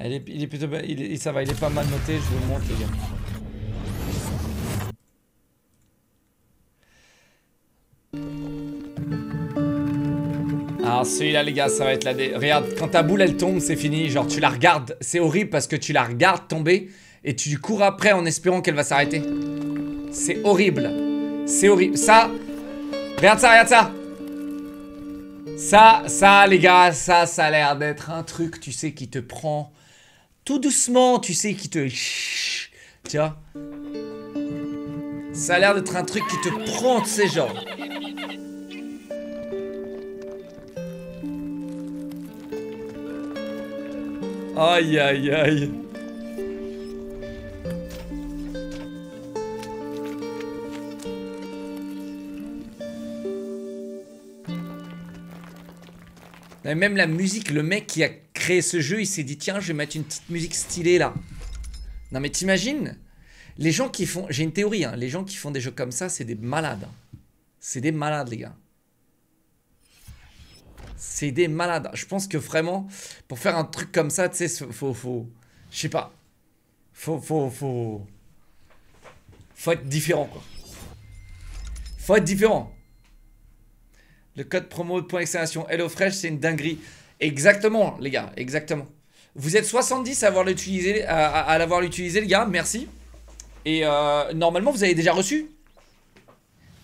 Il est, plutôt, il ça va, il est pas mal noté, je vous montre les gars. Alors celui-là les gars, ça va être la dé... Regarde, quand ta boule elle tombe, c'est fini. Genre tu la regardes, c'est horrible parce que tu la regardes tomber et tu cours après en espérant qu'elle va s'arrêter. C'est horrible. C'est horrible. Ça, regarde ça, regarde ça. Ça, ça les gars, ça, ça a l'air d'être un truc, tu sais, qui te prend tout doucement, tu sais, qui te... Tu vois Ça a l'air d'être un truc qui te prend, tu sais, genre... Aïe, aïe, aïe. Même la musique, le mec qui a créé ce jeu, il s'est dit tiens, je vais mettre une petite musique stylée là. Non mais t'imagines Les gens qui font, j'ai une théorie, hein, les gens qui font des jeux comme ça, c'est des malades. C'est des malades les gars. C'est des malades. Je pense que vraiment, pour faire un truc comme ça, tu sais, faut, faut, je sais pas, faut, faut, faut, faut être différent quoi. Faut être différent. Le code promo point exclamation HelloFresh, c'est une dinguerie. Exactement, les gars, exactement. Vous êtes 70 à avoir l'utilisé, à, l'avoir utilisé, les gars, merci. Et euh, normalement, vous avez déjà reçu.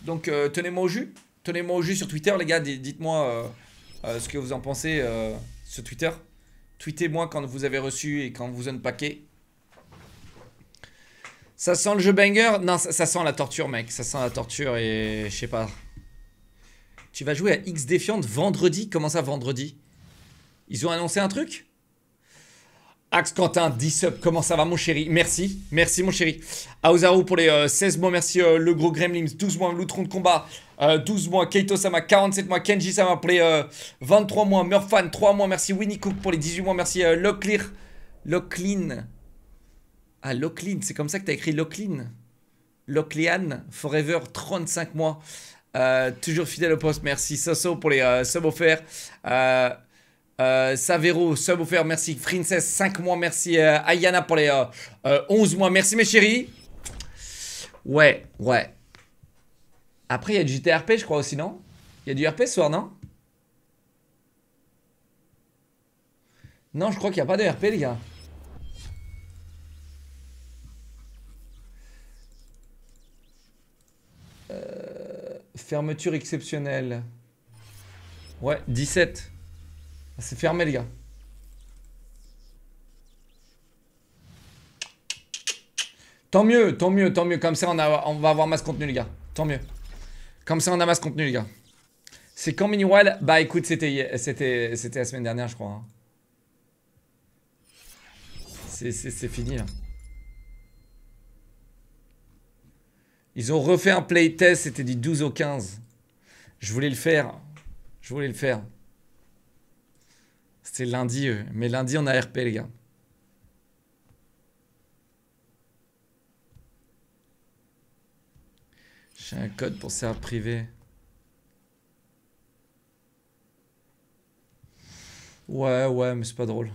Donc, euh, tenez-moi au jus. Tenez-moi au jus sur Twitter, les gars. Dites-moi euh, ce que vous en pensez sur Twitter. Tweetez-moi quand vous avez reçu et quand vous unpackez. Ça sent le jeu banger? Non, ça, ça sent la torture, mec. Ça sent la torture et je sais pas. Tu vas jouer à X Défiante vendredi? Comment ça, vendredi? Ils ont annoncé un truc? Axe Quentin, 10 subs, comment ça va mon chéri? Merci, merci mon chéri. Aozaru pour les euh, 16 mois, merci euh, le gros Gremlins, 12 mois Loutron de combat, euh, 12 mois Keito Sama, 47 mois Kenji Sama pour les euh, 23 mois, Murfan, 3 mois, merci Winnie Cook pour les 18 mois, merci euh, Locklear, Locklin. Ah Locklin, c'est comme ça que t'as écrit Locklin. Locklian, Forever, 35 mois. Euh, toujours fidèle au poste, merci. Soso pour les euh, subs offerts. Euh, euh, Savero, sub offert, merci. Princess, 5 mois, merci. Euh, Ayana pour les euh, euh, 11 mois, merci mes chéris. Ouais, ouais. Après, il y a du GTRP, je crois aussi, non? Il y a du RP ce soir, non? Non, je crois qu'il n'y a pas de RP, les gars. Euh, fermeture exceptionnelle. Ouais, 17. C'est fermé, les gars. Tant mieux, tant mieux, tant mieux. Comme ça, on, va avoir masse contenu, les gars. Tant mieux. Comme ça, on a masse contenu, les gars. C'est quand Mini Wild Bah écoute, c'était la semaine dernière, je crois. hein. C'est fini, là. Ils ont refait un playtest, c'était du 12 au 15. Je voulais le faire. Je voulais le faire. C'était lundi, eux. mais lundi on a RP les gars. J'ai un code pour serveur privé. Ouais, ouais, mais c'est pas drôle.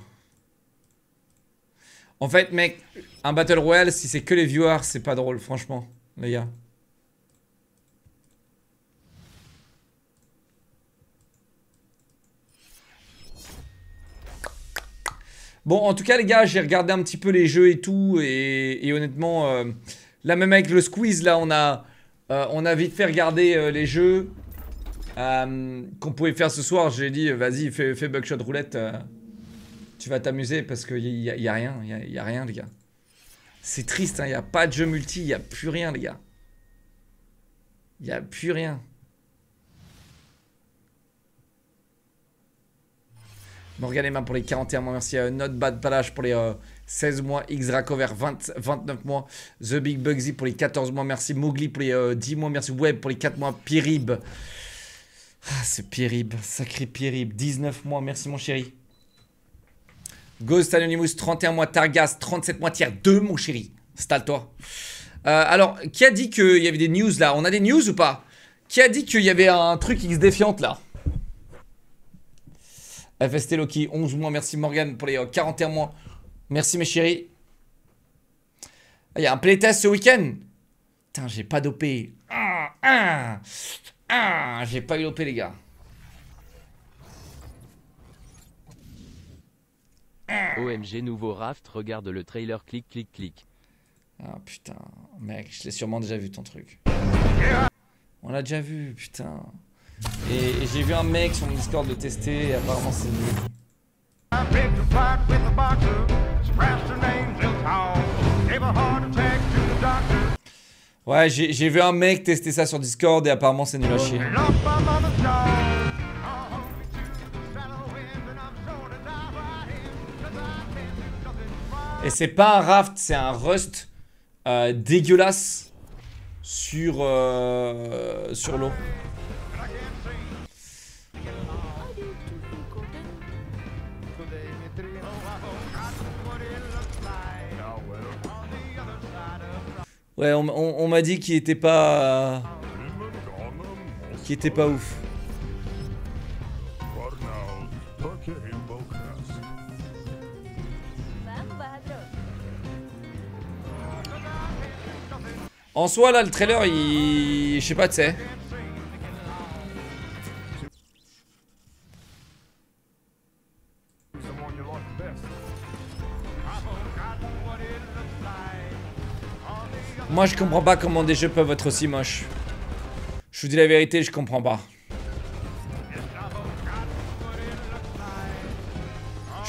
En fait, mec, un Battle Royale, si c'est que les viewers, c'est pas drôle, franchement, les gars. Bon, en tout cas, les gars, j'ai regardé un petit peu les jeux et tout, et, honnêtement, euh, là même avec le squeeze, là, on a, euh, vite fait regarder euh, les jeux qu'on pouvait faire ce soir. J'ai dit, vas-y, fais, fais Buckshot Roulette, tu vas t'amuser parce qu'il y a, y a rien, il y a, rien, les gars. C'est triste, il n'y a pas de jeu multi, il n'y a plus rien, les gars. Il n'y a plus rien. Morgan Emma pour les 41 mois, merci. Euh, Not Bad Palache pour les euh, 16 mois. X Racover 20, 29 mois. The Big Bugsy pour les 14 mois, merci. Mowgli pour les euh, 10 mois, merci. Web pour les 4 mois. Pierrib. Ah, c'est Pierrib, sacré Pierrib. 19 mois, merci mon chéri. Ghost Anonymous, 31 mois. Targas, 37 mois. Tiers 2, mon chéri. Stalle-toi. Euh, alors, qui a dit qu'il y avait des news là? On a des news ou pas? Qui a dit qu'il y avait un truc X défiante là? FST Loki, 11 mois, merci Morgan pour les euh, 41 mois. Merci mes chéris. Il y a un playtest ce week-end. Putain, j'ai pas dopé. Ah, ah, ah, j'ai pas eu dopé les gars. OMG nouveau raft, regarde le trailer, clic, clic, clic. Ah putain, mec, je l'ai sûrement déjà vu ton truc. On l'a déjà vu, putain. Et, et j'ai vu un mec sur mon Discord le tester et apparemment c'est doctor, Ouais, j'ai vu un mec tester ça sur Discord et apparemment c'est nul à chier. Et c'est pas un raft, c'est un rust euh, dégueulasse sur, euh, sur l'eau. Ouais, on, on- m'a dit qu'il était pas. qu'il était pas ouf. En soi, là, le trailer, il. Je sais pas, tu sais. Moi, je comprends pas comment des jeux peuvent être aussi moches. Je vous dis la vérité, je comprends pas.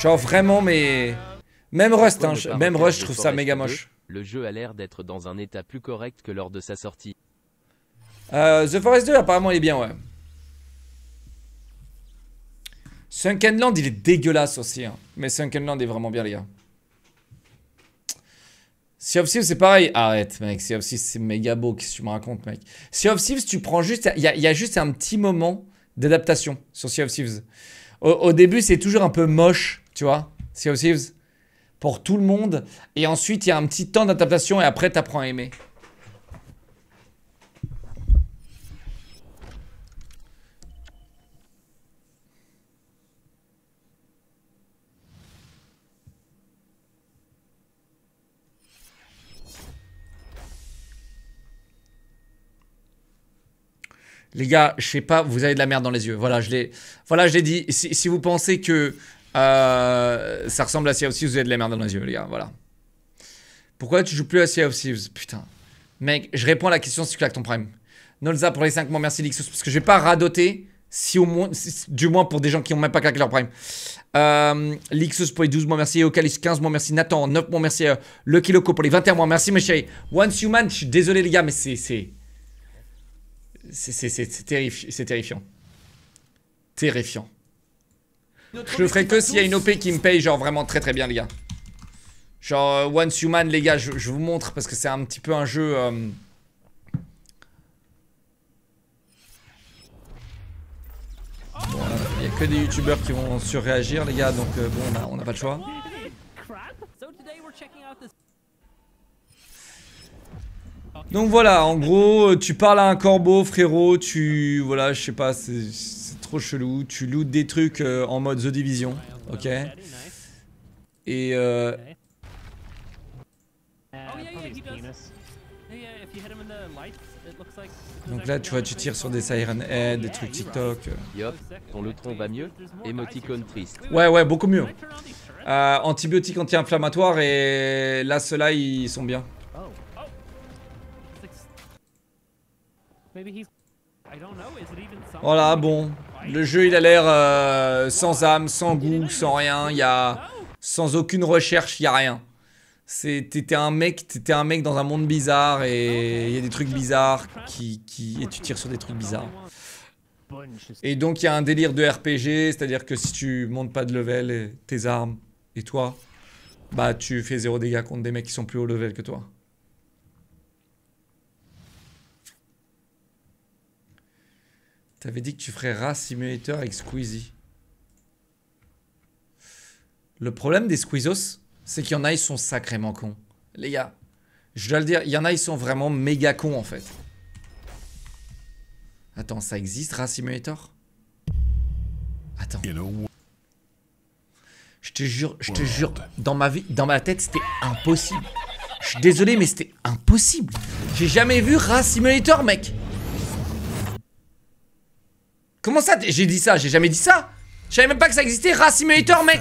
Genre vraiment, mais. Même Rust, hein, même Rust, je trouve ça méga 2? moche. Le jeu a l'air d'être dans un état plus correct que lors de sa sortie. Euh, The Forest 2, apparemment, il est bien, ouais. Sunken Land, il est dégueulasse aussi. hein. Mais Sunken Land est vraiment bien, les gars. Sea of Thieves, c'est pareil. Arrête, mec. Sea of Thieves, c'est méga beau. Qu'est-ce que tu me racontes, mec? Sea of Thieves, tu prends juste. Il y a, juste un petit moment d'adaptation sur Sea of Thieves. Au, au début, c'est toujours un peu moche, tu vois. Sea of Thieves. Pour tout le monde. Et ensuite, il y a un petit temps d'adaptation et après, t'apprends à aimer. Les gars, je sais pas, vous avez de la merde dans les yeux. Voilà, je l'ai, voilà, dit. Si, vous pensez que euh, ça ressemble à Sea of vous avez de la merde dans les yeux, les gars. Voilà. Pourquoi tu joues plus à Sea of Putain. Mec, je réponds à la question si tu claques ton prime. Nolza pour les 5 mois, merci Lixus. Parce que je vais pas radoter, si au moins, du moins pour des gens qui ont même pas claqué leur prime. Euh, Lixus pour les 12 mois, merci. Ocalis 15 mois, merci. Nathan 9 mois, merci. Euh, Lucky Loco pour les 21 mois, merci mes chéris. Once Human, je suis désolé les gars, mais c'est. C'est... C'est c'est- c'est- c'est terrifi- c'est terrifiant. Terrifiant. Je le ferai que s'il y a une OP qui me paye, genre vraiment très très bien, les gars. Genre euh, Once Human, les gars, je, je vous montre parce que c'est un petit peu un jeu. euh, Bon, euh, il y a que des youtubeurs qui vont surréagir, les gars, donc euh, bon, on a- on n'a pas le choix. Donc voilà, en gros, tu parles à un corbeau, frérot, tu... Voilà, je sais pas, c'est trop chelou. Tu lootes des trucs euh, en mode The Division, ok? Et euh, donc là, tu vois, tu tires sur des. Siren Head, des trucs TikTok. right. Yop, ton va mieux Émoticône triste. Ouais, ouais, beaucoup mieux. Euh, antibiotiques anti-inflammatoires et là, ceux-là, ils sont bien. Voilà, bon. Le jeu, il a l'air euh, sans âme, sans goût, sans rien. Il y a... Sans aucune recherche, il y a rien. T'étais un mec, t'étais un mec dans un monde bizarre et il y a des trucs bizarres qui, qui et tu tires sur des trucs bizarres. Et donc il y a un délire de RPG, c'est-à-dire que si tu montes pas de level et tes armes et toi, bah tu fais zéro dégâts contre des mecs qui sont plus haut level que toi. T'avais dit que tu ferais Ras Simulator avec Squeezie. Le problème des Squeezos, c'est qu'il y en a, ils sont sacrément cons. Les gars, je dois le dire, il y en a, ils sont vraiment méga cons en fait. Attends, ça existe, Ras Simulator? Attends. Je te jure, je te jure, dans ma vie, dans ma tête, c'était impossible. Je suis désolé, mais c'était impossible. J'ai jamais vu Race Simulator, mec. Comment ça J'ai dit ça, j'ai jamais dit ça. Je savais même pas que ça existait, Race Simulator, mec.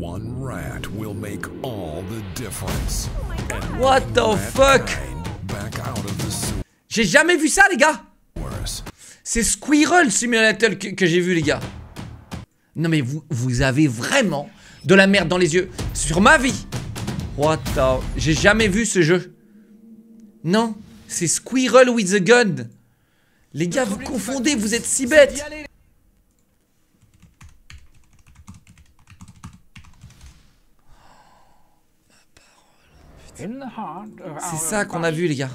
One rat will make all the difference. And What the fuck? kind Back out of the J'ai jamais vu ça, les gars. C'est Squirrel Simulator que, que j'ai vu, les gars. Non, mais vous, vous avez vraiment de la merde dans les yeux. Sur ma vie. What the... J'ai jamais vu ce jeu. Non, c'est Squirrel with the Gun. Les gars, vous confondez, vous êtes si bêtes. C'est ça qu'on a vu, les gars.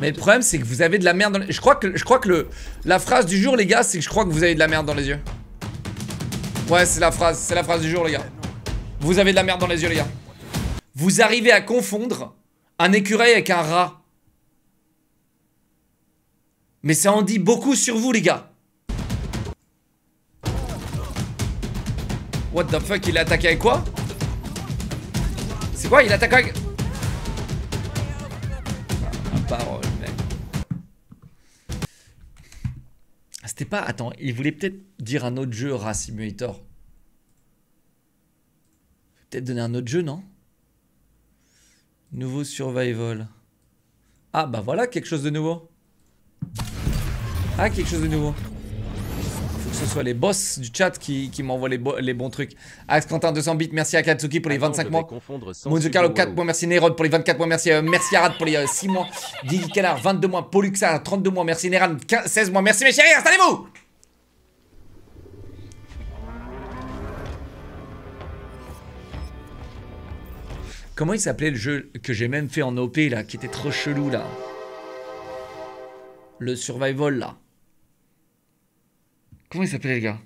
Mais le problème, c'est que vous avez de la merde dans les... Je crois que, je crois que le, la phrase du jour, les gars, c'est que je crois que vous avez de la merde dans les yeux. Ouais, c'est la phrase, c'est la phrase du jour, les gars. Vous avez de la merde dans les yeux, les gars. Vous arrivez à confondre un écureuil avec un rat. Mais ça en dit beaucoup sur vous, les gars. What the fuck, il a attaqué avec quoi? C'est quoi, il attaque avec... Ah, parole, mec. Ah, C'était pas... Attends, il voulait peut-être dire un autre jeu, Race Simulator. Peut-être donner un autre jeu, non? Nouveau survival. Ah, bah voilà, quelque chose de nouveau. Ah, quelque chose de nouveau. Faut que ce soit les boss du chat qui, qui m'envoient les, bo- les bons trucs. Axe Quentin 200 bits, merci à Katsuki pour les Attends, 25 je mois. Mojo Carlo Subaru. 4 mois, merci Nérod pour les 24 mois, merci, euh, merci Arad pour les euh, 6 mois, Guigui Canard 22 mois, Pollux 32 mois, merci Neran 15 16 mois, merci mes chéris, installez-vous Comment il s'appelait le jeu que j'ai même fait en OP là, qui était trop chelou là Le survival là. Comment il s'appelait les gars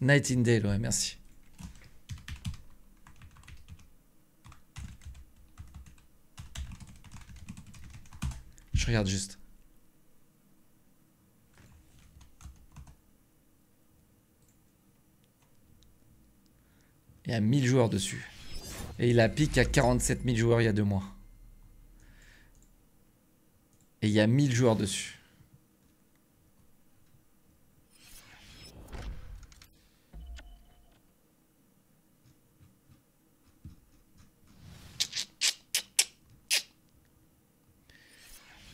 Nightingale, ouais, merci. Je regarde juste. Il y a 1000 joueurs dessus. Et il a piqué à 47 000 joueurs il y a deux mois. Et il y a 1000 joueurs dessus.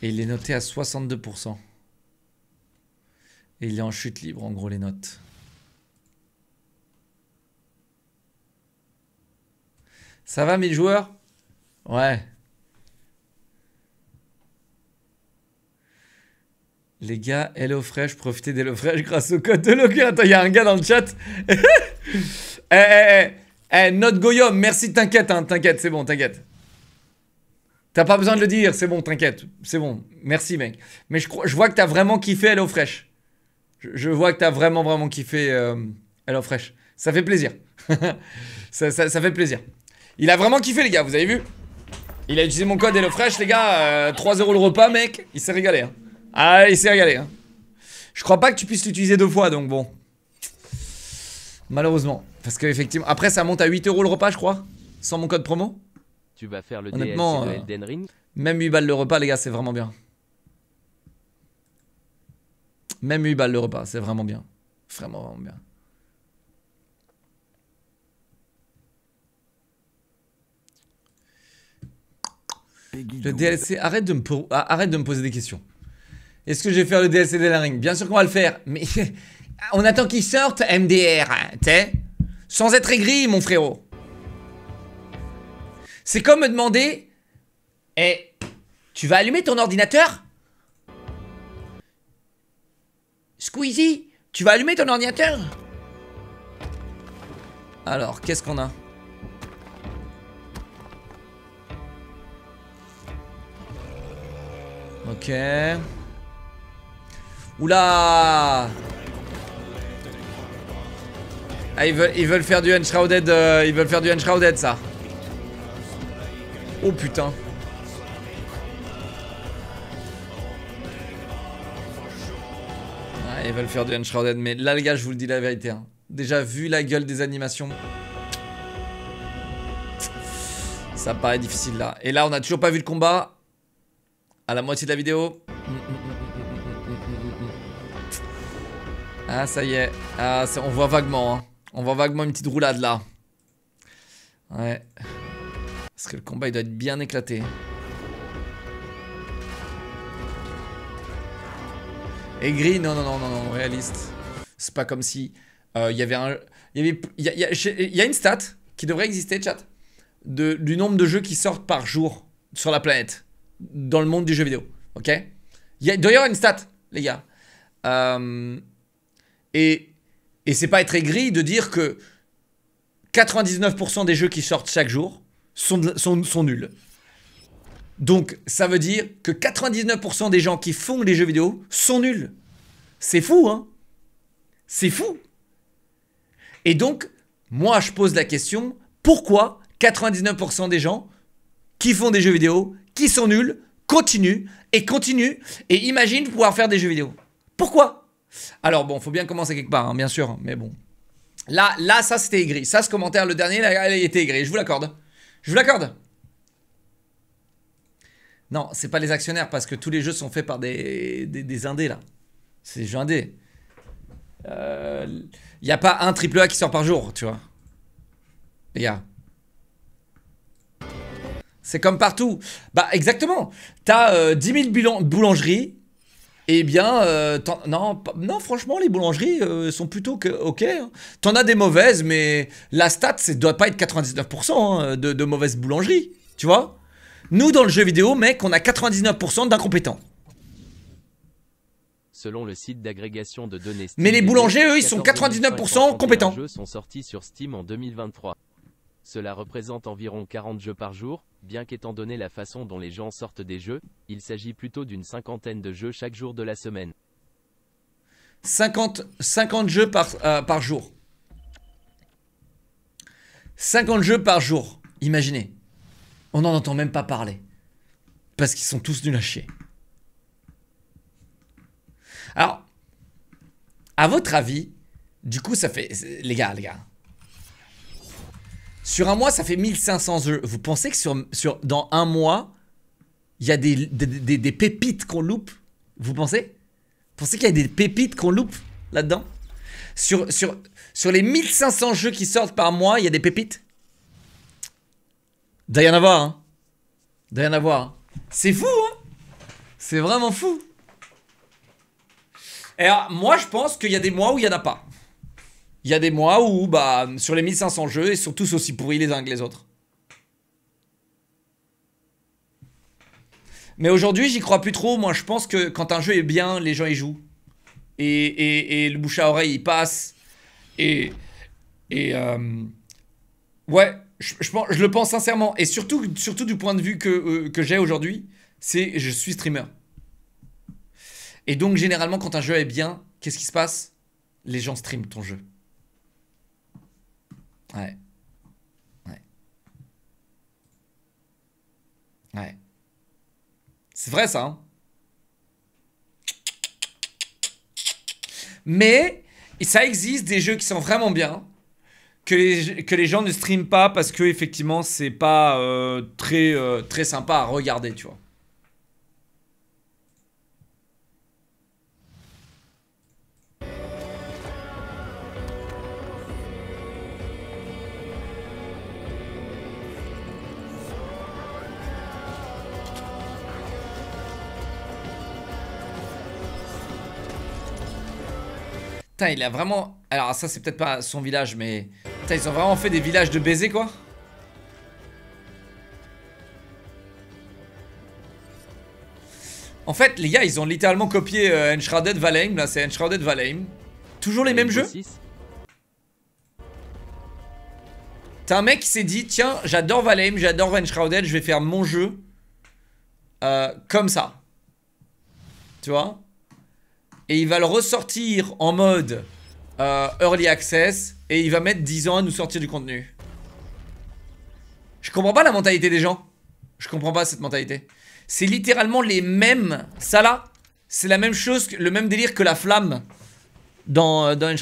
Et il est noté à 62%. Et il est en chute libre, en gros, les notes. Ça va, 1000 joueurs? Ouais. Les gars, HelloFresh, profitez d'HelloFresh grâce au code de Loki. Attends, il y a un gars dans le chat. eh, eh, eh, eh, Note Goyom, merci, t'inquiète, hein, t'inquiète, c'est bon, t'inquiète. T'as pas besoin de le dire, c'est bon, t'inquiète. C'est bon, merci, mec. Mais je, crois, vois que t'as vraiment kiffé HelloFresh. Je, je vois que t'as vraiment, vraiment kiffé euh, HelloFresh. Ça fait plaisir. ça fait plaisir. Il a vraiment kiffé, les gars, vous avez vu? Il a utilisé mon code HelloFresh, les gars. euh, 3 euros le repas, mec. Il s'est régalé. hein. Ah, il s'est régalé. hein. Je crois pas que tu puisses l'utiliser deux fois, donc bon. Malheureusement. Parce que, effectivement. Après, ça monte à 8 euros le repas, je crois. Sans mon code promo. Tu vas faire le Honnêtement, DLC euh, de Elden Ring Même 8 balles le repas, les gars, c'est vraiment bien. Même 8 balles le repas, c'est vraiment bien. Vraiment, vraiment bien. Le DLC, arrête de, me de poser des questions. Est-ce que je vais faire le DLC d'Elden Ring Bien sûr qu'on va le faire, mais on attend qu'il sorte MDR, hein, sais? Sans être aigri, mon frérot. C'est comme me demander Eh, tu vas allumer ton ordinateur? Squeezie, tu vas allumer ton ordinateur? Alors, qu'est-ce qu'on a? Ok. Oula Ah, ils veulent, faire du Enshrouded, euh, ils veulent faire du Enshrouded, ça. Oh putain. Ouais, ils veulent faire du Enshrouded, mais là, les gars, je vous le dis la vérité. hein. Déjà, vu la gueule des animations, ça paraît difficile là. Et là, on a toujours pas vu le combat. À la moitié de la vidéo. Ah, ça y est. Ah, on voit vaguement. hein. On voit vaguement une petite roulade là. Ouais. Parce que le combat, il doit être bien éclaté. Aigri, non, non, non, non, non, réaliste. C'est pas comme si euh, il y avait un. Il y, a, une stat qui devrait exister, chat, du nombre de jeux qui sortent par jour sur la planète, dans le monde du jeu vidéo. Ok? Il y a d'ailleurs une stat, les gars. Euh, et et c'est pas être aigri de dire que 99% des jeux qui sortent chaque jour sont, sont, sont nuls. Donc, ça veut dire que 99% des gens qui font les jeux vidéo sont nuls. C'est fou, hein? C'est fou. Et donc, moi, je pose la question, pourquoi 99% des gens qui font des jeux vidéo, qui sont nuls, continuent et continuent et imaginent pouvoir faire des jeux vidéo Pourquoi? Alors bon, faut bien commencer quelque part, hein, bien sûr, mais bon. Là, là, ça c'était aigri. Ça, ce commentaire, le dernier, là, il était aigri. Je vous l'accorde. Je vous l'accorde. Non, c'est pas les actionnaires parce que tous les jeux sont faits par des, des, indés là. C'est des jeux indés. Il n'y a pas un triple A qui sort par jour, tu vois. Les gars. C'est comme partout. Bah, exactement. T'as euh, 10 000 boulan- boulangeries. Eh bien, euh, non, non, franchement, les boulangeries euh, sont plutôt que, ok. hein. T'en as des mauvaises, mais la stat, ça doit pas être 99% hein, de, de mauvaises boulangeries. Tu vois Nous, dans le jeu vidéo, mec, on a 99% d'incompétents. Selon le site d'agrégation de données Steam, Mais les boulangers, eux, ils sont 14 99% 531 compétents. jeux sont sortis sur Steam en 2023. Cela représente environ 40 jeux par jour, bien qu'étant donné la façon dont les gens sortent des jeux, il s'agit plutôt d'une cinquantaine de jeux chaque jour de la semaine. 50, 50 jeux par, euh, jour. 50 jeux par jour. Imaginez. On n'en entend même pas parler. Parce qu'ils sont tous nuls à. Alors, à votre avis, du coup, ça fait. Les gars, les gars. Sur un mois, ça fait 1500 jeux. Vous pensez que sur, dans un mois, il y a des, pépites qu'on loupe? Vous pensez? Vous pensez qu'il y a des pépites qu'on loupe là-dedans? Sur, les 1500 jeux qui sortent par mois, il y a des pépites? Doit y en avoir, hein avoir. hein. C'est fou, hein C'est vraiment fou. Et alors, moi, je pense qu'il y a des mois où il n'y en a pas. Il y a des mois où, bah, sur les 1500 jeux, ils sont tous aussi pourris les uns que les autres. Mais aujourd'hui, j'y crois plus trop. Moi, je pense que quand un jeu est bien, les gens y jouent. Et, le bouche à oreille, il passe. Et. Et. euh, ouais, je, je pense- je le pense sincèrement. Et surtout, surtout du point de vue que, euh, que j'ai aujourd'hui, c'est je suis streamer. Et donc, généralement, quand un jeu est bien, qu'est-ce qui se passe? Les gens streament ton jeu. Ouais. Ouais. Ouais. C'est vrai ça. hein Mais ça existe des jeux qui sont vraiment bien. Que les, gens ne streament pas parce que effectivement c'est pas euh, très, euh, très sympa à regarder, tu vois. Putain, il a vraiment. Alors, ça, c'est peut-être pas son village, mais. Putain, ils ont vraiment fait des villages de baisers, quoi. En fait, les gars, ils ont littéralement copié euh, Enshrouded Valheim. Là, c'est Enshrouded Valheim. Toujours les mêmes jeux T'as un mec qui s'est dit Tiens, j'adore Valheim, j'adore Enshrouded, je vais faire mon jeu euh, comme ça. Tu vois? Et il va le ressortir en mode euh, Early Access, et il va mettre 10 ans à nous sortir du contenu. Je comprends pas la mentalité des gens. Je comprends pas cette mentalité. C'est littéralement les mêmes. Ça là, c'est la même chose, le même délire que la flamme dans, euh, dans.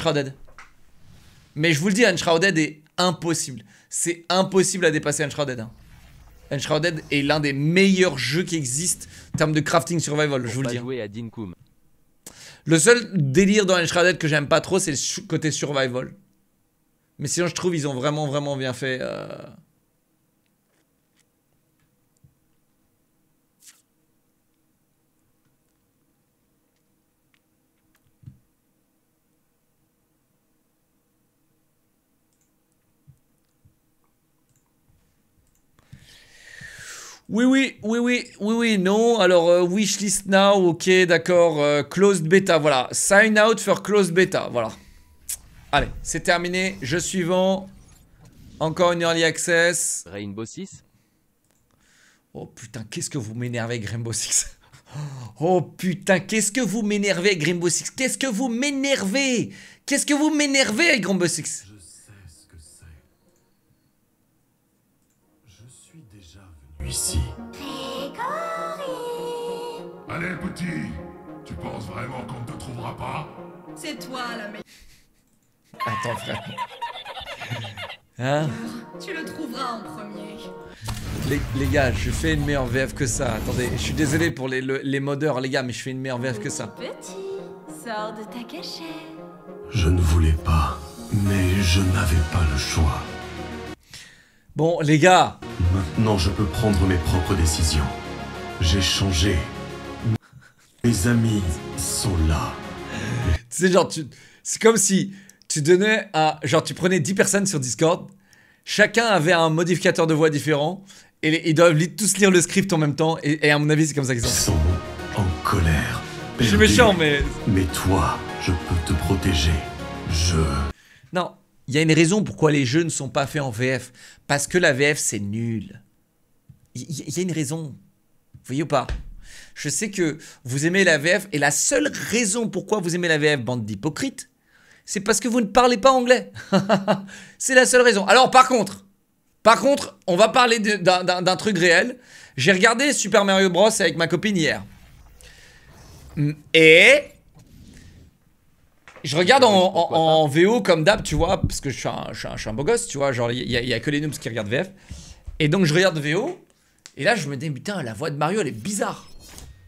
Mais je vous le dis, Enshrouded est impossible. C'est impossible à dépasser Enshrouded. hein. Est l'un des meilleurs jeux qui existent en termes de crafting survival, je vous le dis. hein. jouer à Dinkum. Le seul délire dans Enshrouded que j'aime pas trop, c'est le côté survival. Mais sinon, je trouve ils ont vraiment, vraiment bien fait. euh, Oui, oui, oui, oui, oui, oui, non. Alors, euh, wishlist now, ok, d'accord. Euh, closed beta, voilà. Sign out for closed beta, voilà. Allez, c'est terminé. Je suivant. Encore une early access. Rainbow 6. Oh putain, qu'est-ce que vous m'énervez, Rainbow 6. Oh putain, qu'est-ce que vous m'énervez, Rainbow 6. Qu'est-ce que vous m'énervez? Qu'est-ce que vous m'énervez, Rainbow 6 déjà venu ici. Allez, petit Tu penses vraiment qu'on ne te trouvera pas? C'est toi la meilleure. Attends, frère. Hein? Tu le trouveras en premier. les, les gars, je fais une meilleure VF que ça. Attendez, je suis désolé pour les, le- les modeurs, les gars, mais je fais une meilleure VF que ça. Petit, sors de ta cachette. Je ne voulais pas, mais je n'avais pas le choix. Bon, les gars, Maintenant, je peux prendre mes propres décisions. J'ai changé. Mes amis sont là. tu sais, genre, tu- c'est comme si tu donnais à. Genre, tu prenais 10 personnes sur Discord, chacun avait un modificateur de voix différent, et les- ils doivent tous lire le script en même temps, et, et à mon avis, c'est comme ça qu'ils Ils sont. sont en colère. Je suis méchant, mais. Mais toi, je peux te protéger. Je... Non, il y a une raison pourquoi les jeux ne sont pas faits en VF. Parce que la VF, c'est nul. Il y, a une raison. Vous voyez ou pas? Je sais que vous aimez la VF, et la seule raison pourquoi vous aimez la VF, bande d'hypocrites, c'est parce que vous ne parlez pas anglais. c'est la seule raison. Alors, par contre, par contre, on va parler d'un truc réel. J'ai regardé Super Mario Bros avec ma copine hier. Et je regarde en, en- pourquoi en VO comme d'hab, tu vois, parce que je suis un, je suis un- je suis un beau gosse, tu vois. Genre, il y, a- il y a que les noobs qui regardent VF. Et donc, je regarde VO. Et là, je me dis, putain, la voix de Mario, elle est bizarre.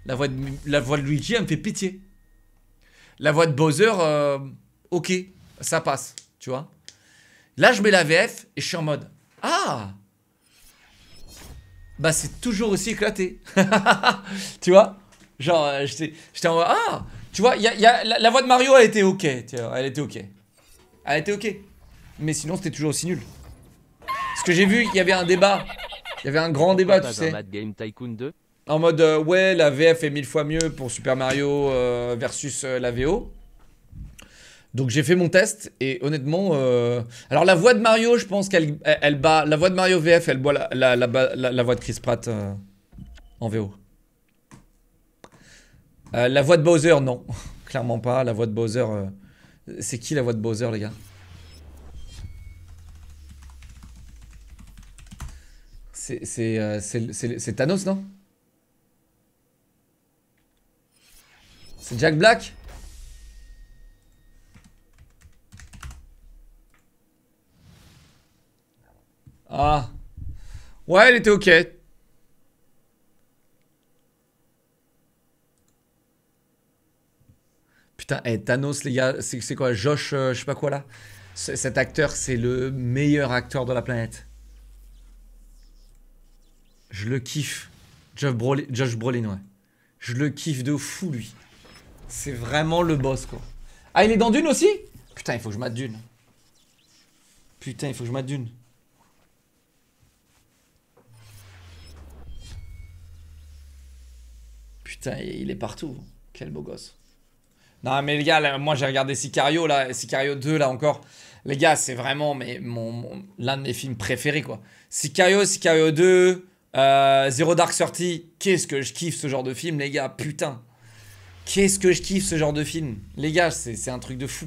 La voix de, la voix de Luigi, elle me fait pitié. La voix de Bowser, euh, ok, ça passe, tu vois. Là, je mets la VF et je suis en mode, ah Bah, c'est toujours aussi éclaté. tu vois? Genre, euh, j'étais en mode, ah Tu vois, il y a, il y a- la, la voix de Mario, elle était ok, elle était ok. Elle était ok. Mais sinon, c'était toujours aussi nul. Parce que j'ai vu qu'il y avait un débat. Il y avait un grand débat, tu sais. un Mad Game Tycoon 2 En mode, euh, ouais, la VF est mille fois mieux pour Super Mario euh, versus euh, la VO. Donc j'ai fait mon test et honnêtement, euh, alors la voix de Mario, je pense qu'elle elle, elle bat la voix de Mario VF, elle bat la, la, la, ba- la- la voix de Chris Pratt euh, en VO. Euh, la voix de Bowser, non, clairement pas. La voix de Bowser, euh, c'est qui la voix de Bowser, les gars? C'est euh, Thanos, non? C'est Jack Black? Ah. Ouais, elle était ok. Putain, eh, Thanos, les gars, c'est quoi Josh, euh, je sais pas quoi là? Cet acteur, c'est le meilleur acteur de la planète. Je le kiffe. Josh Brolin, Josh Brolin, ouais. Je le kiffe de fou, lui. C'est vraiment le boss, quoi. Ah, il est dans Dune aussi? Putain, il faut que je mate Dune. Putain, il faut que je mate Dune. Putain, il est partout. Quel beau gosse. Non, mais les gars, moi j'ai regardé Sicario, là, Sicario 2, là encore. Les gars, c'est vraiment mais mon, l'un de mes films préférés, quoi. Sicario, Sicario 2, euh, Zero Dark Thirty. Qu'est-ce que je kiffe ce genre de film, les gars, putain. Qu'est-ce que je kiffe ce genre de film. Les gars, c'est un truc de fou.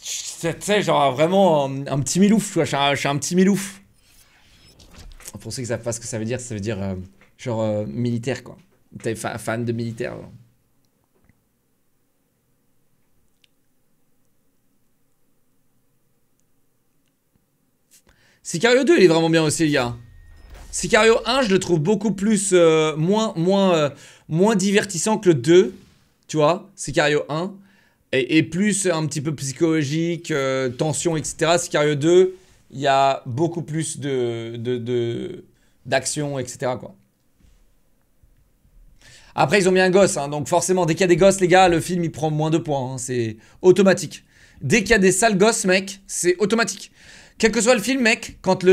Tu sais, genre vraiment un, petit milouf, tu vois, je suis un, un petit milouf. Pour ceux qui savent pas ce que ça veut dire, ça veut dire euh, genre euh, militaire, quoi. T'es fa- fan de militaire. genre. Sicario 2, il est vraiment bien aussi, les gars. Sicario 1, je le trouve beaucoup plus. euh, moins, moins, euh, moins divertissant que le 2. Tu vois, Sicario 1. Et, plus un petit peu psychologique, euh, tension, etc. Sicario 2, il y a beaucoup plus de. de, de- d'action, etc. Quoi. Après, ils ont mis un gosse, hein, donc forcément, dès qu'il y a des gosses, les gars, le film il prend moins de points. hein, c'est automatique. Dès qu'il y a des sales gosses, mec, c'est automatique. Quel que soit le film, mec, quand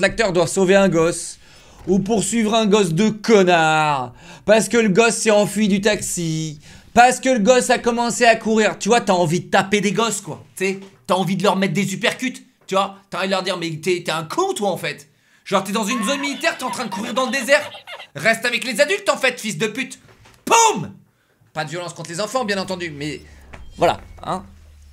l'acteur doit sauver un gosse ou poursuivre un gosse de connard parce que le gosse s'est enfui du taxi, parce que le gosse a commencé à courir, tu vois, t'as envie de taper des gosses, quoi. Tu sais, t'as envie de leur mettre des uppercuts, tu vois. T'as envie de leur dire, mais t'es t'es un con, toi, en fait. Genre, t'es dans une zone militaire, t'es en train de courir dans le désert. Reste avec les adultes, en fait, fils de pute. Poum Pas de violence contre les enfants, bien entendu, mais voilà, hein.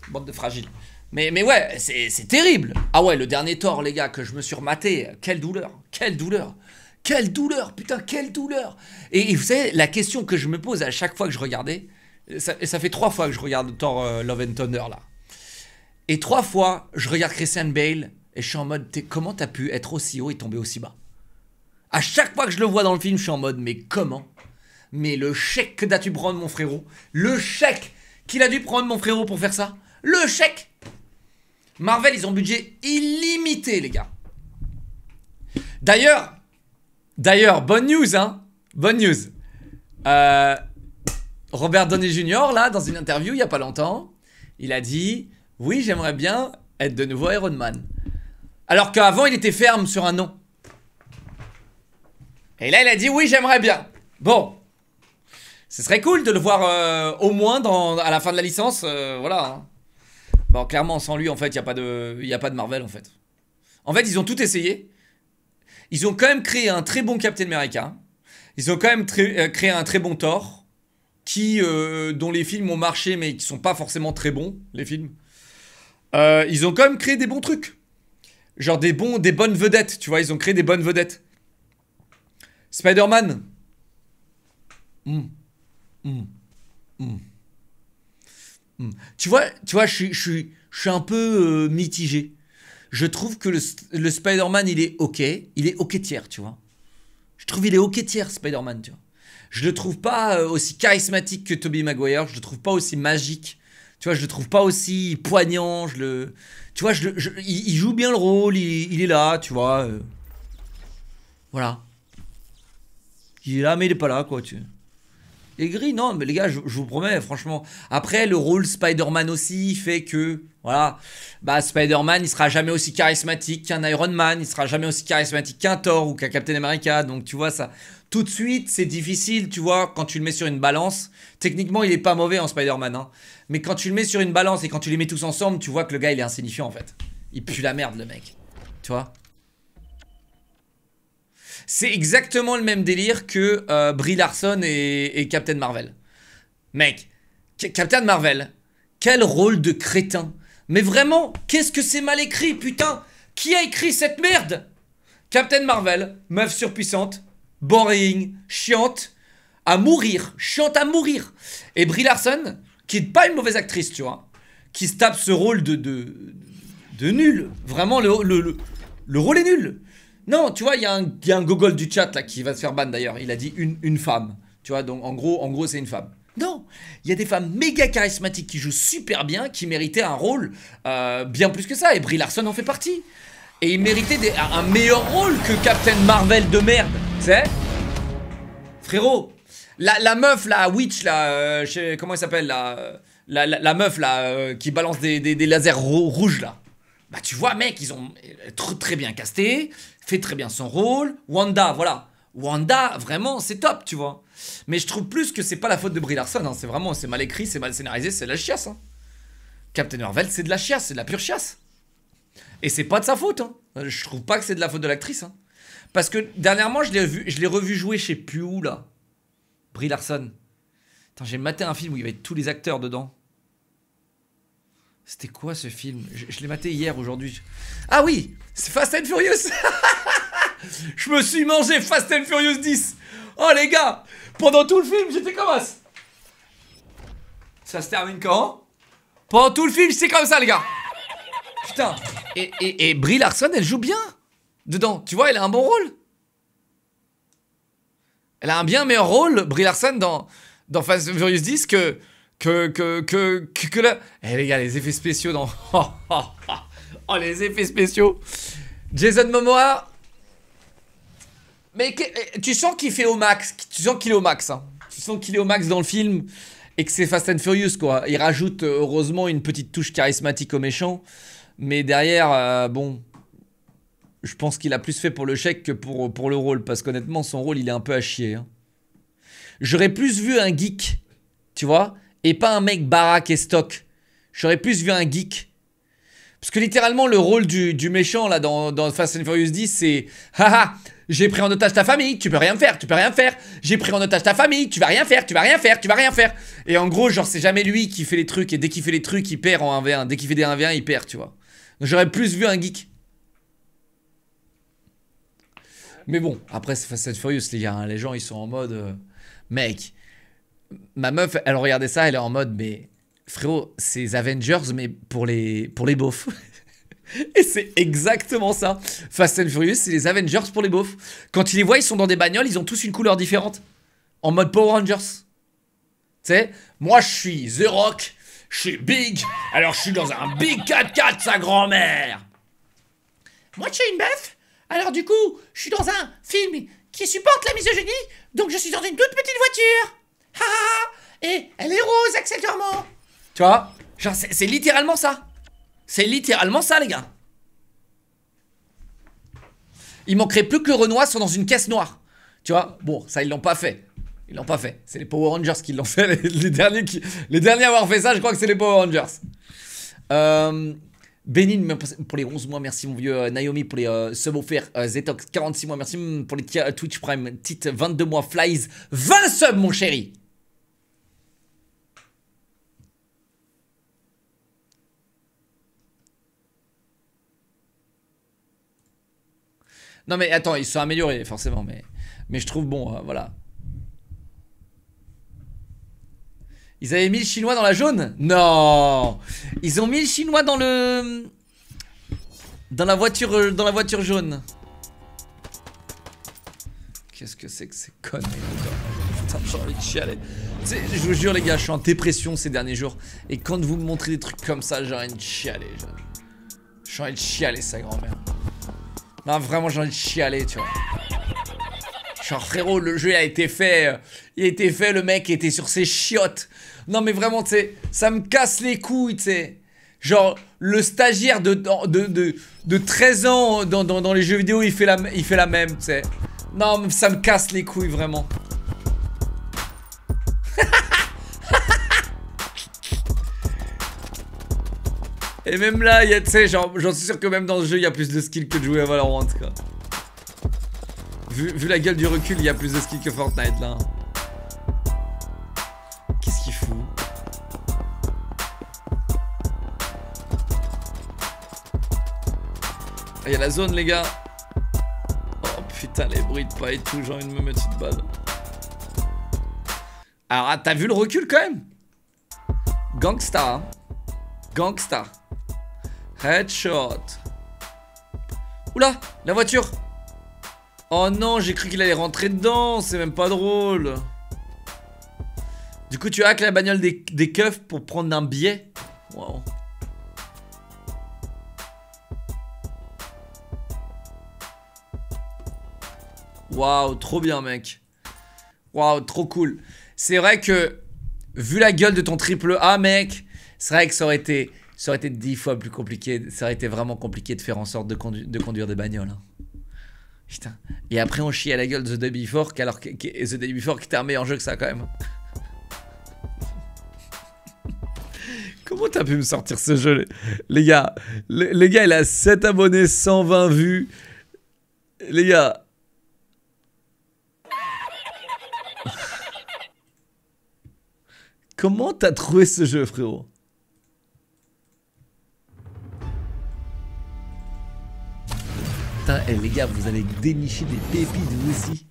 Bande de fragiles. Mais, mais ouais, c'est terrible. Ah ouais, le dernier Thor, les gars, que je me suis rematé. Quelle douleur, quelle douleur. Quelle douleur, putain, quelle douleur. Et, vous savez, la question que je me pose à chaque fois que je regardais, ça, et ça fait trois fois que je regarde Thor euh, Love and Thunder là. Et trois fois, je regarde Christian Bale et je suis en mode, comment t'as pu être aussi haut et tomber aussi bas? À chaque fois que je le vois dans le film, je suis en mode, mais comment? Mais le chèque que t'as dû prendre, mon frérot, le chèque qu'il a dû prendre, mon frérot, pour faire ça, le chèque Marvel, ils ont budget illimité, les gars. D'ailleurs, d'ailleurs, bonne news, hein Bonne news. Euh, Robert Downey Jr., là, dans une interview il y a pas longtemps, il a dit Oui, j'aimerais bien être de nouveau Iron Man. Alors qu'avant, il était ferme sur un non. Et là, il a dit Oui, j'aimerais bien. Bon. Ce serait cool de le voir euh, au moins à la fin de la licence. euh, voilà. hein. Bon, clairement, sans lui, en fait, il n'y a, pas de- y a pas de Marvel, en fait. En fait, ils ont tout essayé. Ils ont quand même créé un très bon Captain America. Ils ont quand même euh, créé un très bon Thor. Qui, euh, dont les films ont marché, mais qui sont pas forcément très bons, les films. Euh, ils ont quand même créé des bons trucs. Genre des, bons, des bonnes vedettes, tu vois. Ils ont créé des bonnes vedettes. Spider-Man. Hmm. Hmm. Hmm. Hmm. Tu vois, tu vois, je suis, un peu euh, mitigé. Je trouve que le, Spider-Man, il est ok. Il est ok tiers, tu vois. Je trouve il est ok tiers, Spider-Man, tu vois. Je le trouve pas euh, aussi charismatique que Tobey Maguire. Je le trouve pas aussi magique. Tu vois, je le trouve pas aussi poignant. Je le, tu vois, je, il, joue bien le rôle. Il, il est là, tu vois. euh. Voilà. Il est là, mais il est pas là, quoi. Tu... Et gris, non, mais les gars, je, je vous promets, franchement. Après, le rôle Spider-Man aussi fait que, voilà, bah Spider-Man, il sera jamais aussi charismatique qu'un Iron Man, il sera jamais aussi charismatique qu'un Thor ou qu'un Captain America. Donc, tu vois, ça, tout de suite, c'est difficile, tu vois, quand tu le mets sur une balance. Techniquement, il est pas mauvais en Spider-Man, hein. Mais quand tu le mets sur une balance et quand tu les mets tous ensemble, tu vois que le gars, il est insignifiant, en fait. Il pue la merde, le mec. Tu vois? C'est exactement le même délire que euh, Brie Larson et, Captain Marvel. Mec, Ca- Captain Marvel, quel rôle de crétin. Mais vraiment, qu'est-ce que c'est mal écrit, putain Qui a écrit cette merde? Captain Marvel, meuf surpuissante, boring, chiante, à mourir, chiante à mourir. Et Brie Larson, qui est pas une mauvaise actrice, tu vois, qui se tape ce rôle de, de, nul. Vraiment, le rôle est nul. Non, tu vois, il y, a un- gogol du chat là qui va se faire ban d'ailleurs. Il a dit une, une femme. Tu vois, donc en gros, en gros c'est une femme. Non, il y a des femmes méga charismatiques qui jouent super bien, qui méritaient un rôle euh, bien plus que ça. Et Brie Larson en fait partie. Et il méritait un meilleur rôle que Captain Marvel de merde. Tu sais? Frérot, la, la meuf, la witch, là, euh, sais- comment elle s'appelle, la, la, la- meuf, là, euh, qui balance des, des- des lasers rou- rouges, là. Bah, tu vois, mec, ils ont euh, tr- très bien casté, fait très bien son rôle. Wanda, voilà. Wanda, vraiment, c'est top, tu vois. Mais je trouve plus que c'est pas la faute de Brie Larson, hein. c'est vraiment, c'est mal écrit, c'est mal scénarisé, c'est de la chiasse. hein. Captain Marvel, c'est de la chiasse, c'est de la pure chiasse. Et c'est pas de sa faute, hein. Je trouve pas que c'est de la faute de l'actrice, hein. Parce que dernièrement, je l'ai vu- je l'ai revu jouer chez plus où, là. Brie Larson. J'ai maté un film où il y avait tous les acteurs dedans. C'était quoi ce film? Je, l'ai maté hier, aujourd'hui. Ah oui! C'est Fast and Furious! Je me suis mangé Fast and Furious 10 Oh les gars! Pendant tout le film, j'étais comme ça. Ça se termine quand? Pendant tout le film, c'est comme ça, les gars. Putain. Et, et, et Brie Larson, elle joue bien Dedans, tu vois, elle a un bon rôle. Elle a un bien meilleur rôle, Brie Larson, dans, dans Fast and Furious 10 que... Que, que, que, que, là... Eh les gars, les effets spéciaux dans... Oh, les effets spéciaux Jason Momoa... Mais eh, tu sens qu'il fait au max, tu sens qu'il est au max, hein. Tu sens qu'il est au max dans le film et que c'est Fast and Furious, quoi. Il rajoute, euh, heureusement, une petite touche charismatique au méchant. Mais derrière, euh, bon... Je pense qu'il a plus fait pour le chèque que pour, pour le rôle, parce qu'honnêtement, son rôle, il est un peu à chier. hein. J'aurais plus vu un geek, tu vois, et pas un mec baraque et stock. J'aurais plus vu un geek. Parce que littéralement, le rôle du, méchant, là, dans, Fast and Furious 10, c'est Haha, j'ai pris en otage ta famille, tu peux rien faire, tu peux rien faire. J'ai pris en otage ta famille, tu vas rien faire, tu vas rien faire, tu vas rien faire. Et en gros, genre, c'est jamais lui qui fait les trucs, et dès qu'il fait les trucs, il perd en 1v1. Dès qu'il fait des 1v1, il perd, tu vois. J'aurais plus vu un geek. Mais bon, après, c'est Fast and Furious, les gars. hein. Les gens, ils sont en mode. euh, mec, ma meuf, elle regardait ça, elle est en mode, mais frérot, c'est Avengers, mais pour les, pour les beaufs. Et c'est exactement ça. Fast and Furious, c'est les Avengers pour les beaufs. Quand ils les voient, ils sont dans des bagnoles, ils ont tous une couleur différente. En mode Power Rangers. Tu sais, moi je suis The Rock, je suis Big, alors je suis dans un Big 4x4, sa grand-mère. Moi je suis une meuf, alors du coup, je suis dans un film qui supporte la misogynie, donc je suis dans une toute petite voiture. Ha, ha. Et elle est rose, accessoirement. Tu vois Genre, c'est littéralement ça. C'est littéralement ça, les gars. Il manquerait plus que le Renoir soit dans une caisse noire. Tu vois Bon, ça, ils l'ont pas fait. Ils l'ont pas fait. C'est les Power Rangers qui l'ont fait. Les, derniers qui, les derniers à avoir fait ça, je crois que c'est les Power Rangers. Euh, pour les 11 mois, merci mon vieux. Euh, Naomi pour les euh, subs offerts. Euh, Zetox 46 mois, merci mm, pour les Twitch Prime. Tite 22 mois. Flies 20 subs, mon chéri. Non mais attends, ils sont améliorés forcément, mais, mais je trouve bon, euh, voilà. Ils avaient mis le chinois dans la jaune? Non Ils ont mis le chinois dans le... Dans la voiture, euh, dans la voiture jaune. Qu'est-ce que c'est que ces conneries Putain, j'ai envie de chialer. Je vous jure les gars, je suis en dépression ces derniers jours. Et quand vous me montrez des trucs comme ça, j'ai envie de chialer. Je j'ai envie de chialer sa grand-mère. Non, vraiment, j'ai envie de chialer, tu vois. Genre, frérot, le jeu a été fait. euh, il a été fait, le mec était sur ses chiottes. Non, mais vraiment, tu sais, ça me casse les couilles, tu sais. Genre, le stagiaire de, de, de, de 13 ans dans, dans, les jeux vidéo, il fait la, il fait la même, tu sais. Non, mais ça me casse les couilles, vraiment. Et même là, tu sais, j'en suis sûr que même dans ce jeu, il y a plus de skills que de jouer à Valorant, quoi. Vu, la gueule du recul, il y a plus de skills que Fortnite, là. Qu'est-ce qu'il fout? Ah, Il y a la zone, les gars. Oh putain, les bruits de pas et tout, j'ai envie de me mettre une balle. Alors, ah, t'as vu le recul quand même? Gangsta. hein. Gangsta. Headshot. Oula, la voiture. Oh non, j'ai cru qu'il allait rentrer dedans, c'est même pas drôle. Du coup, tu hack la bagnole des, keufs pour prendre un billet Wow. Waouh, trop bien, mec. Waouh, trop cool. C'est vrai que, vu la gueule de ton triple A, mec, c'est vrai que ça aurait été, ça aurait été dix fois plus compliqué. Ça aurait été vraiment compliqué de faire en sorte de, condu- de conduire des bagnoles. hein. Putain. Et après, on chie à la gueule de The Day Before, alors que The Day Before qui était un meilleur jeu que ça, quand même. Comment t'as pu me sortir ce jeu, les, gars? Le, Les gars, il a 7 abonnés, 120 vues. Les gars. Comment t'as trouvé ce jeu, frérot? Putain, eh, les gars, vous allez dénicher des pépites vous aussi.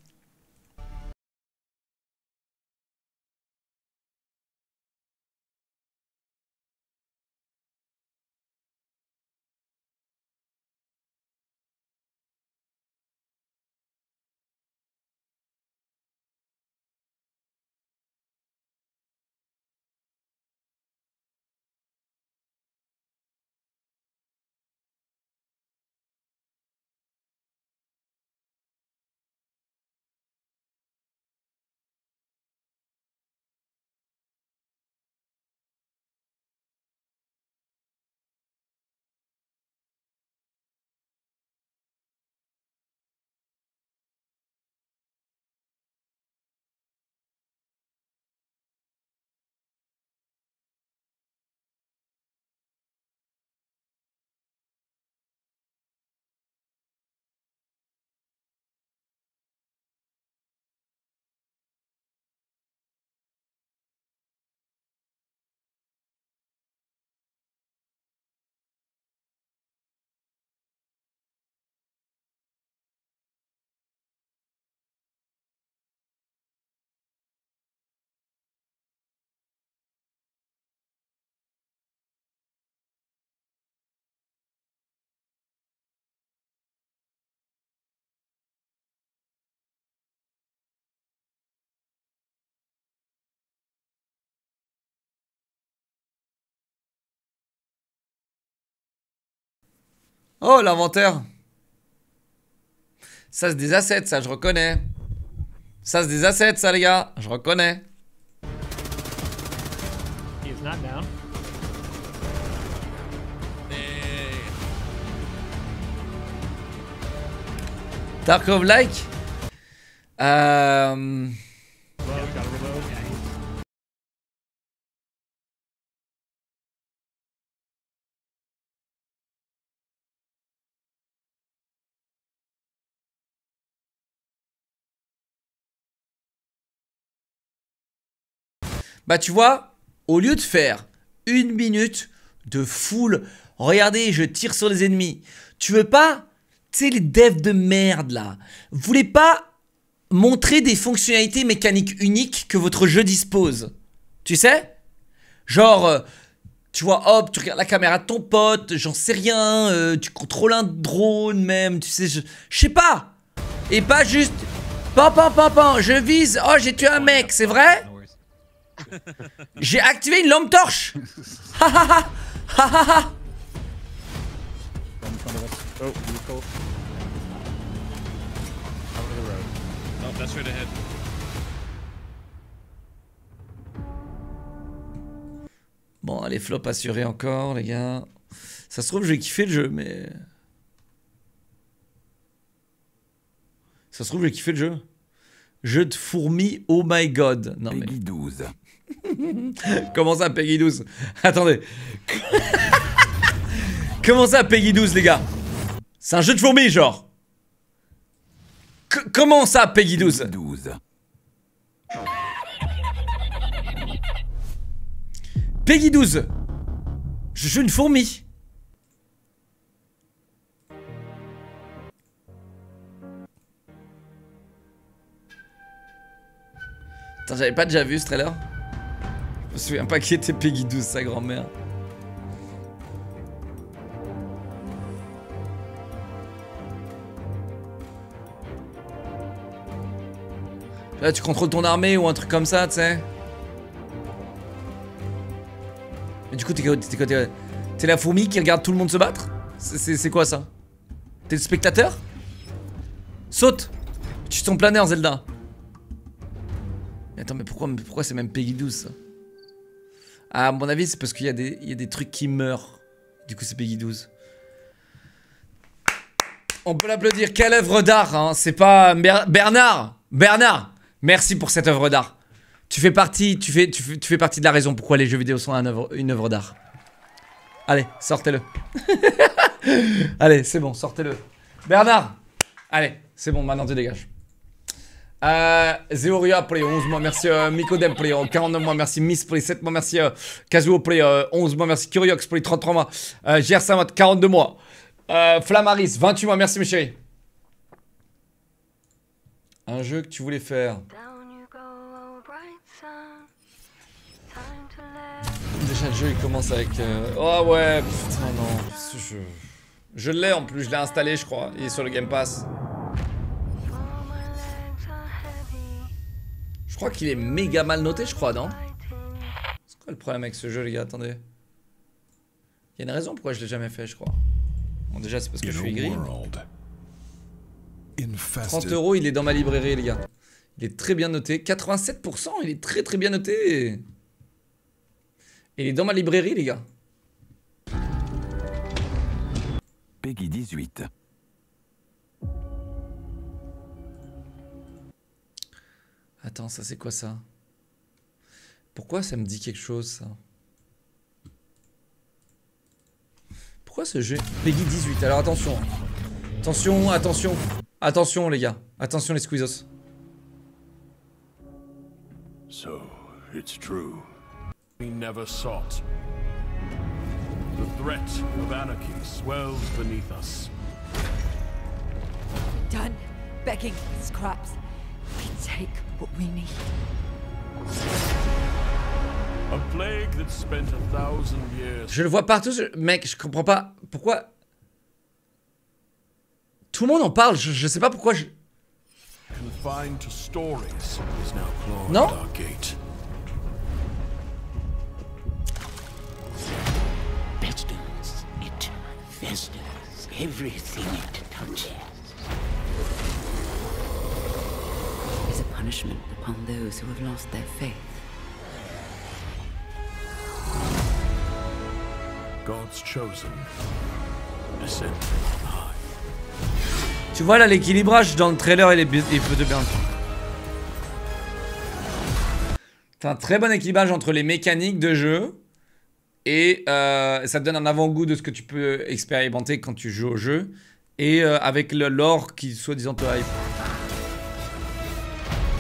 Oh, l'inventaire. Ça, c'est des assets, ça, je reconnais. Ça, c'est des assets, ça, les gars. Je reconnais. He is not down. Tarkov like. Euh... Bah tu vois, au lieu de faire une minute de full, regardez, je tire sur les ennemis. Tu veux pas, tu sais les devs de merde là, vous voulez pas montrer des fonctionnalités mécaniques uniques que votre jeu dispose. Tu sais? Genre, euh, tu vois, hop, tu regardes la caméra de ton pote, j'en sais rien, euh, tu contrôles un drone même, tu sais, je, je sais pas. Et pas juste, pam pam pam pam, je vise, oh j'ai tué un mec, c'est vrai? J'ai activé une lampe torche Ha ha ha. Bon, allez, flop assuré encore, les gars. Ça se trouve, je vais kiffer le jeu, mais. Ça se trouve, je vais kiffer le jeu. Jeu de fourmis, oh my god. Non, mais. Peggy 12. Comment ça, Peggy 12 Attendez. Comment ça, Peggy 12, les gars C'est un jeu de fourmis, genre C- Comment ça, Peggy 12 12. Peggy 12 Je joue une fourmi j'avais pas déjà vu ce trailer Je me souviens pas qui était Peggy 12, sa grand-mère. Là, tu contrôles ton armée ou un truc comme ça, tu sais. Mais du coup, t'es la fourmi qui regarde tout le monde se battre? C'est- quoi ça? T'es le spectateur? Saute Tu suis ton planeur, Zelda. Attends, mais pourquoi, pourquoi c'est même Peggy 12 ça? À mon avis, c'est parce qu'il y, a des- trucs qui meurent. Du coup, c'est Peggy 12. On peut l'applaudir. Quelle œuvre d'art, hein C'est pas Ber- Bernard. Bernard. Merci pour cette œuvre d'art. Tu fais partie, de la raison pourquoi les jeux vidéo sont une œuvre d'art. Allez, sortez-le. Allez, c'est bon, sortez-le. Bernard. Allez, c'est bon, maintenant tu dégages. Euh, les 11 mois, merci euh, Mikodem pour les euh, 49 mois, merci Miss les 7 mois, merci euh, Kazuo pour les euh, 11 mois, merci Curiox les 33 mois, euh, GR Samot 42 mois, euh, Flamaris 28 mois, merci mes chéris. Un jeu que tu voulais faire. Déjà le jeu il commence avec... Oh ouais, putain non. ce jeu- Je l'ai en plus, je l'ai installé je crois. Il est sur le Game Pass. Crois qu'il est méga mal noté je crois, non C'est quoi le problème avec ce jeu les gars Attendez. Il y a une raison pourquoi je l'ai jamais fait je crois. Bon déjà c'est parce que je suis gris. 30 euros, il est dans ma librairie, les gars. Il est très bien noté. 87%, il est très très bien noté. Et il est dans ma librairie, les gars. Peggy 18. Attends, ça c'est quoi ça? Pourquoi ça me dit quelque chose, ça? Pourquoi ce jeu? Peggy 18, alors attention. Attention, attention. Attention, les gars. Attention, les squeezos. So, it's true. we never sought. The threat of anarchy swells beneath us. Done begging scraps. We take what we need. A plague that spent a thousand years Je le vois partout. Mec, je comprends pas. Pourquoi Tout le monde en parle. Je, je sais pas pourquoi je. confined to stories is now clawed Non. at our gate. Pestilence, it festers everything it touches. Punishment upon those who have lost their faith. God's chosen descend from high. Tu vois là l'équilibrage dans le trailer il est, bi- il est plutôt bien. T'as un très bon équilibrage entre les mécaniques de jeu et euh, ça te donne un avant-goût de ce que tu peux expérimenter quand tu joues au jeu et euh, avec le lore qui soi-disant te hype.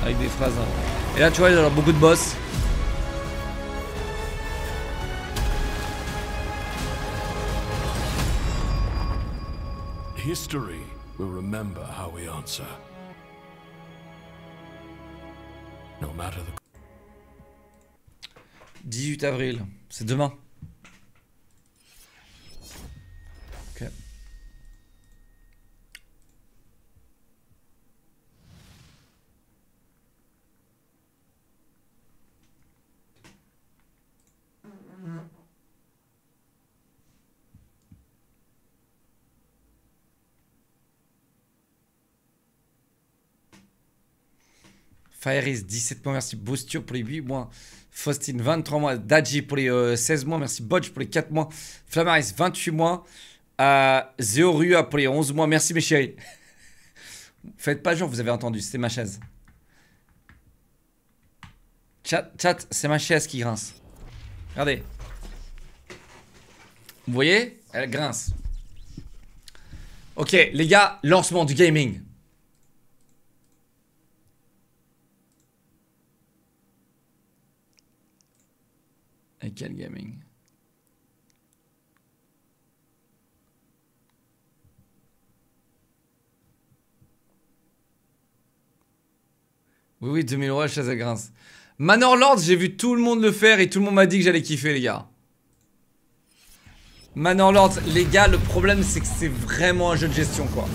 Avec des phrases. hein. Et là tu vois il y a beaucoup de boss. History will remember how we answer. No matter the 18 avril, c'est demain. Fairis, 17 mois, merci. Boostio pour les 8 mois. Faustine, 23 mois. Daji pour les euh, 16 mois, merci. Bodge pour les 4 mois. Flamaris, 28 mois. Euh, pour les 11 mois, merci mes chéris. Faites pas genre, vous avez entendu, c'était ma chaise. Chat, chat c'est ma chaise qui grince. Regardez. Vous voyez? Elle grince. Ok, les gars, lancement du gaming. Quel gaming? Oui, oui, 2000 euros, chaise à grince. Manor Lords, j'ai vu tout le monde le faire et tout le monde m'a dit que j'allais kiffer, les gars. Manor Lords, les gars, le problème c'est que c'est vraiment un jeu de gestion, quoi.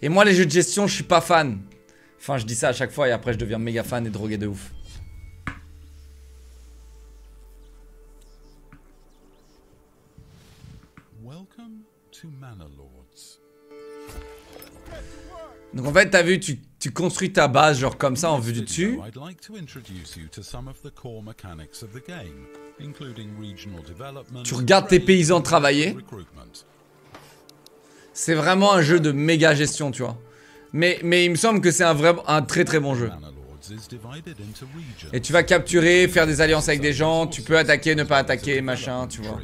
Et moi, les jeux de gestion, je suis pas fan. Enfin, je dis ça à chaque fois et après, je deviens méga fan et drogué de ouf. Donc en fait, t'as vu, tu, tu construis ta base genre comme ça en vue du dessus. I'd like to introduce you to some of the core mechanics of the game, including regional development. Tu regardes tes paysans travailler. C'est vraiment un jeu de méga gestion, tu vois. Mais, mais il me semble que c'est un, vrai, un très très bon jeu. Et tu vas capturer, faire des alliances avec des gens, tu peux attaquer, ne pas attaquer, machin, tu vois.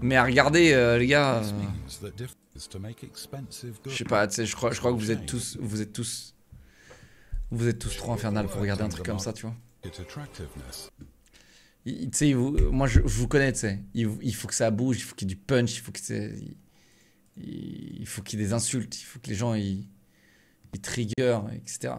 Mais à regarder, euh, les gars, euh, je sais pas, je crois, je crois que vous êtes tous, vous êtes tous, vous êtes tous trop infernal pour regarder un truc comme ça, tu vois. Tu sais, moi je, vous connais, tu sais. Il, faut que ça bouge, il faut qu'il y ait du punch, il faut c'est, il, il faut qu'il y ait des insultes, il faut que les gens ils, les triggers, etc.